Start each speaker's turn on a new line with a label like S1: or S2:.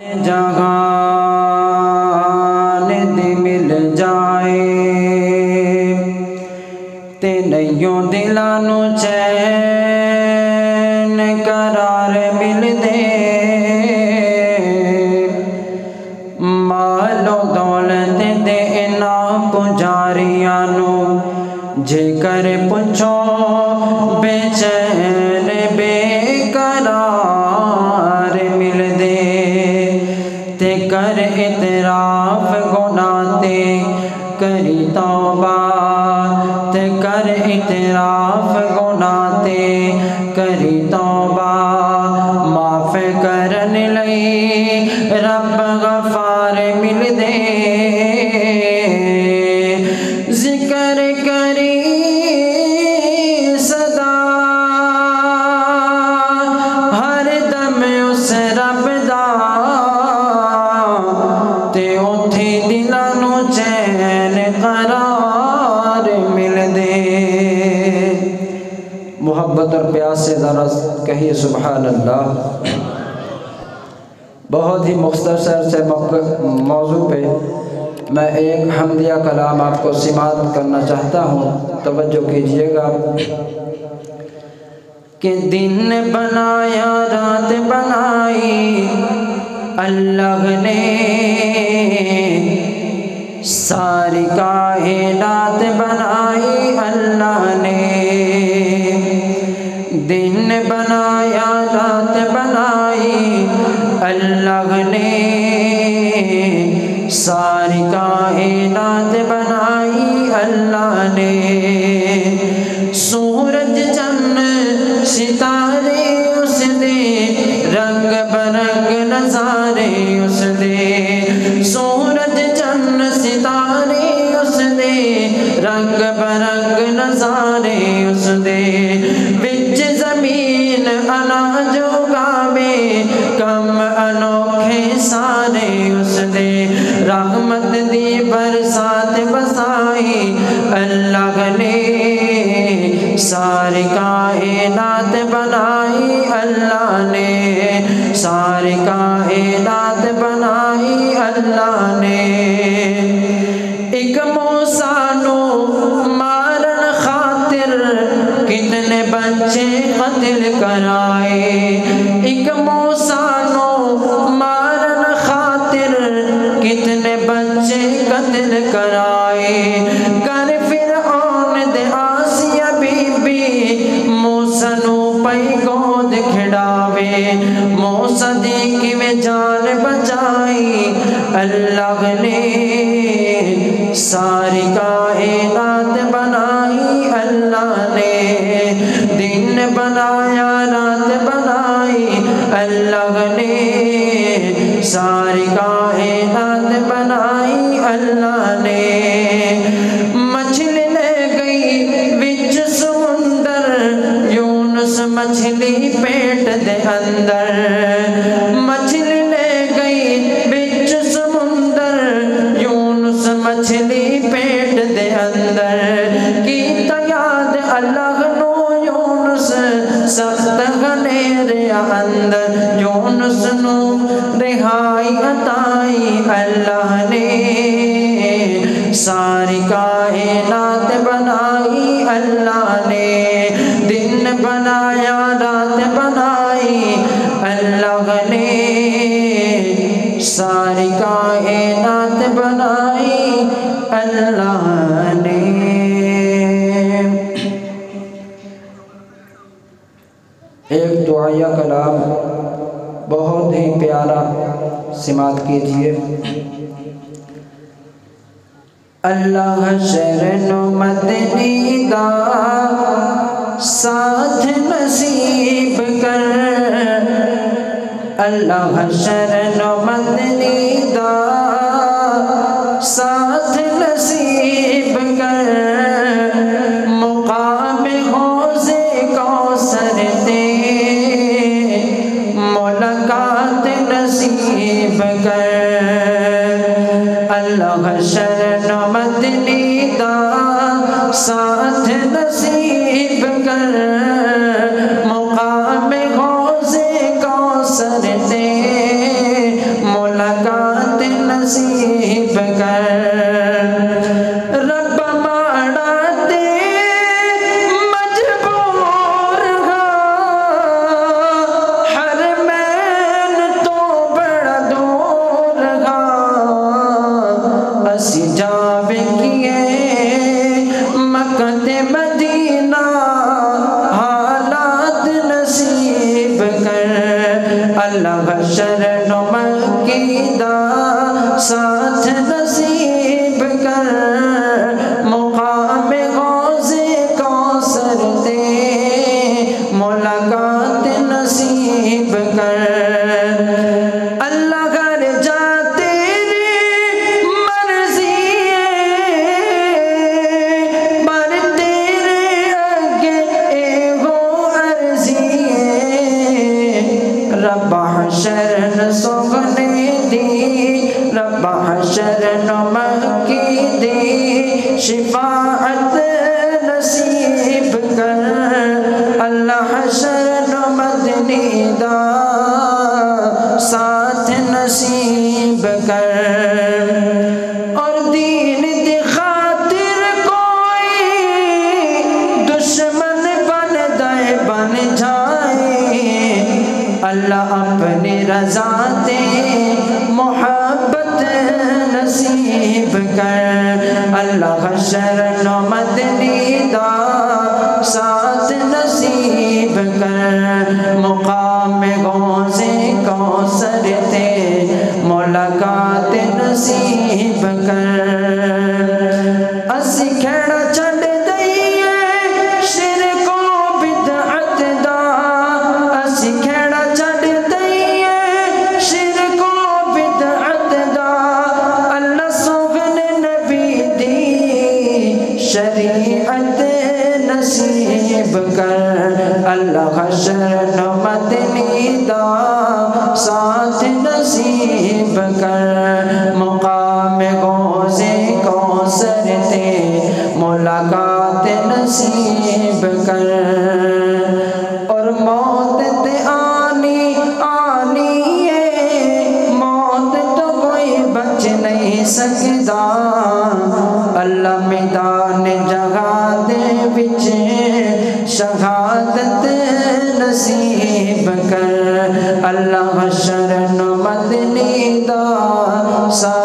S1: ਜਹਾਨ ਦੀ ਮਿਲ ਜਾਏ ਤੇ ਨਈਓ ਦਿਲਾਂ ਨੂੰ ਚੈਨ ਕਰਾਰ ਮਿਲਦੇ ਮਾਲੋ ਦੌਲਤ ਦੇ ਇਨਾ ਪੁਜਾਰੀਆਂ ਨੂੰ ਜੇਕਰ ਪੁੱਛੋ ते कर इतराफ गुनाते, करी तौबा। ते कर इतराफ गुनाते, करी तौबा। माफ़ करन लई रब गफा मोहब्बत और प्यास से ज़रा कहिए सुबहान अल्लाह बहुत ही मुख्तसर से मौजू पे मैं एक हमदिया कलाम आपको सिमात करना चाहता हूँ। तवज्जो कीजिएगा। कि दिन बनाया, रात बनाई, अल्लाह ने सारी कायनात बनाई, अल्लाह ने दिन बनाया रात बनाई अल्लाह ने सारी कायनात बनाई, अल्लाह ने सूरज चंद, सितारे उसने, रंग बरंग नजारे उसने, सूरज चंद, सितारे उसने, रंग बरंग नजारे उसने। सारे उसने रहमत दी, बरसात बसाई। अल्लाह ने सारी कायनात बनाई। अल्लाह ने सारी कायनात बनाई। अल्लाह ने एक मूसानो मारन खातिर कितने बच्चे कत्ल कराए कितने बच्चे कत्ल कराए। कर फिर आन दे आसिया बीबी, मोसनू पई गोद खिड़ावे। मोसा दी किवें जान बचाई? अल्लाह ने सारी कायनात सारी हाथ बनाई अल्लाह ने। मछली ले गई बिच समुंदर यूनस मछली पेट दे अंदर। अताई अल्लाह ने। सारी कायनात बनाई अल्लाह ने। दिन बनाया, रात बनाई अल्लाह ने। सारी कायनात बनाई अल्लाह ने। एक दुआया कलाम, बहुत ही प्यारा सिमात कीजिए। अल्लाह शरण मदनी दा साथ नसीब कर। अल्लाह शरण मदनी अल्लाह शरण मदनी का साथ नसीब कर मुकाम हौजे कौसर दे नसीब कर। रब्बा शरण की दे शिफात नसीब कर अल्लाह शरण मदनी दा साथ नसीब कर। कर अल्लाह शरण मदनी दा साथ नसीब कर मुकाम गौसे कौसर ते मुलाकात नसीब मुकाम गौसे कौसर ते मुलाकात नसीब कर। और मौत ते आनी आनी है। मौत तो कोई बच नहीं सकता अल्लाह मैदान साथ